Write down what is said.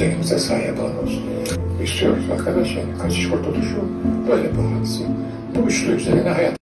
üzerimize sahip olan. İstiyoruz arkadaşlar. Kaçış ortada böyle bu. Bu üçlü üzerine hayat.